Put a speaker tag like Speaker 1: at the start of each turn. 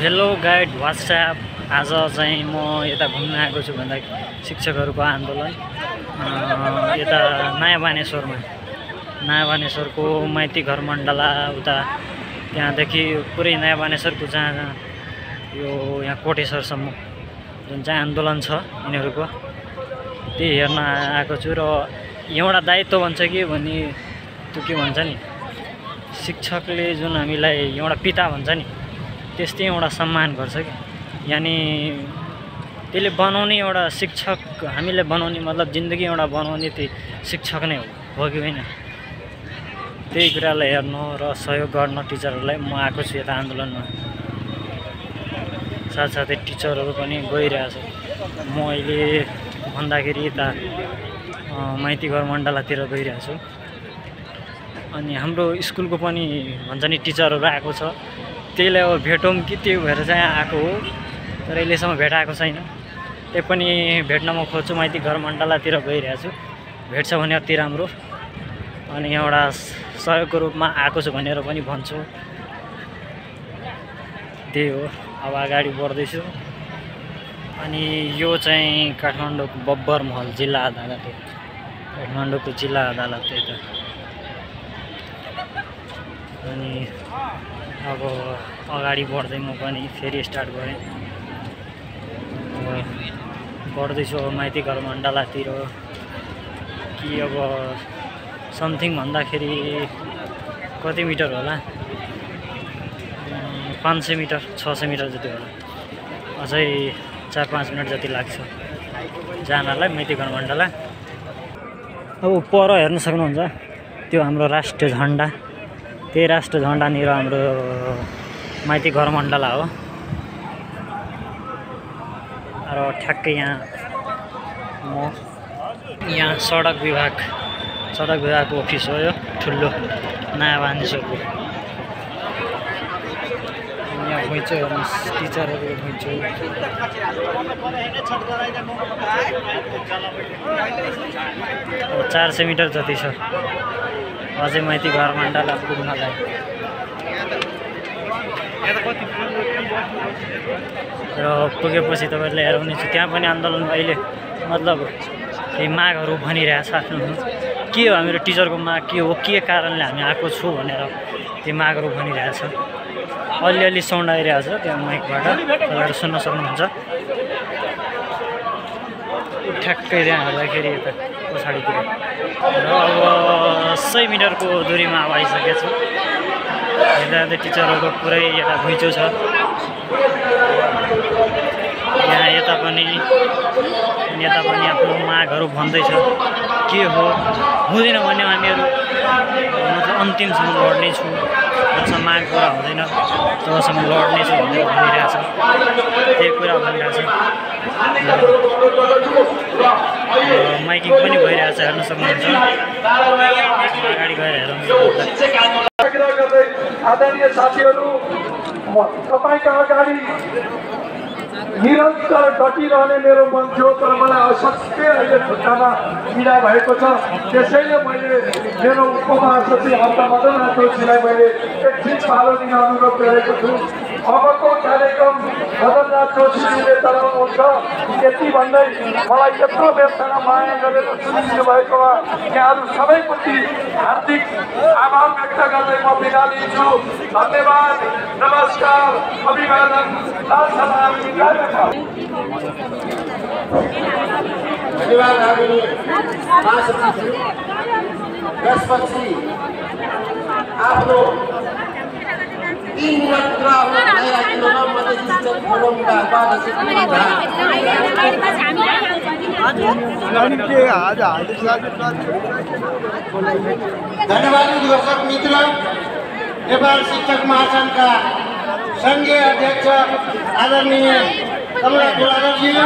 Speaker 1: Hello guide WhatsApp आज चाहिँ म यता घुम्न आएको छु भन्दा शिक्षकहरूको आन्दोलन। यता नयाँ बानेश्वरमा नयाँ बानेश्वरको माइती घर मण्डला उता त्यहाँदेखि पुरै नयाँ बानेश्वरको जहाँ जहाँ यो यहाँ कोटेश्वरसम्म जुन चाहिँ आन्दोलन छ यिनीहरूको त्यही हेर्न आएको छु र एउटा दायित्व भन्छ कि भने त्यो के भन्छ नि? शिक्षकले जुन हामीलाई एउटा पिता भन्छ नि त्यस्तै एउटा सम्मान गर्छ कि यानि त्यसले बनाउने एउटा शिक्षक हामीले बनाउने मतलब जिन्दगी एउटा बनाउने त्यही शिक्षक नै हो। कि होइन? त्यही कुरालाई हेर्नु र सहयोग गर्न टिचरहरूलाई म आएको छु यता आन्दोलनमा। साथसाथै टिचरहरू पनि गइरहेछ। म अहिले भन्दाखेरि यता अँ, माइतीघर मण्डलातिर गइरहेको छु अनि हाम्रो स्कुलको पनि भन्छ नि टिचरहरू आएको छ। त्यहीलाई अब भेटौँ कि त्यो भएर चाहिँ आएको हो। तर अहिलेसम्म भेटाएको छैन। त्यही पनि भेट्न म खोज्छु। माइती घर मण्डलातिर गइरहेको छु। भेट्छ भने अति राम्रो। अनि एउटा सहयोगको रूपमा आएको छु भनेर पनि भन्छु। त्यही हो। अब अगाडि बढ्दैछु। अनि यो चाहिँ काठमाडौँको बब्बर महल जिल्ला अदालत हो। काठमाडौँको जिल्ला अदालत यता अनि अब अगाडि बढ्दै म पनि फेरि स्टार्ट गरेँ। बढ्दैछु अब माइती घर मण्डलातिर कि अब समथिङ भन्दाखेरि कति मिटर होला? पाँच सय मिटर छ सय मिटर जति होला। अझै चार पाँच मिनट जति लाग्छ जानलाई माइती घर मण्डला अब पर हेर्न सक्नुहुन्छ त्यो हाम्रो राष्ट्रिय झन्डा। त्यही राष्ट्रिय झन्डानिर हाम्रो माइती घर मण्डला हो। र ठ्याक्कै यहाँ म यहाँ सडक विभाग सडक विभागको अफिस हो यो ठुलो नयाँ बानेश्वरको यहाँ घुइँचो टिचरहरूको घुइँचो चार सय मिटर जति छ। अझै माइती घर मण्डला पुग्नलाई र पुगेपछि तपाईँहरूले हेराउनेछु त्यहाँ पनि आन्दोलन अहिले मतलब केही मागहरू भनिरहेछ आफ्नो के हो. हाम्रो टिचरको माग के हो? के कारणले हामी आएको छु भनेर त्यो मागहरू भनिरहेछ अलिअलि साउन्ड आइरहेछ त्यहाँ माइकबाट तपाईँहरू सुन्न सक्नुहुन्छ ठ्याक्कै त्यहाँ हेर्दाखेरि यता पछाडितिर र अब सय मिटरको दुरीमा अब आइसकेको छु। हेर्दा हेर्दै टिचरहरूको पुरै यता घुइँचो छ। यहाँ यता पनि यता पनि आफ्नो मागहरू भन्दैछ। के हो? हुँदैन भने हामीहरू मतलब अन्तिमसम्म लड्ने छु। जबसम्म माग पुरा हुँदैन तबसम्म लड्ने छु भनेर भनिरहेछ। त्यही कुरा भनिरहेछ। माइकिङ पनि भइरहेछ हेर्न सक्नुहुन्छ। अगाडि गएर
Speaker 2: आदरणीय साथीहरू तपाईँका अगाडि निरन्तर डटिरहने मेरो मन थियो तर मलाई अशक्य अहिले खुट्टामा पीडा भएको छ। त्यसैले मैले मेरो उपमहासचिव हप्ता मदन जोशीलाई मैले एकछिन पालो दिन अनुरोध गरेको छु अबको कार्यक्रम मदननाथ जोशीजीले चलाउनुहुन्छ यति भन्दै मलाई यत्रो बेरसँग माया गरेर सुनिदिनु भएकोमा यहाँहरू सबैप्रति हार्दिक आभार व्यक्त गर्दै म बिदा लिन्छु धन्यवाद नमस्कार अभिवादन।
Speaker 3: धन्यवाद हामी महासचिव त्यसपछि आफ्नो तिन मधेस शिक्षक फोरमका उपाध्यक्ष धन्यवाद दर्शक मित्र। नेपाल शिक्षक महासङ्घका सङ्घीय अध्यक्ष आदरणीय कमला कोलाजी र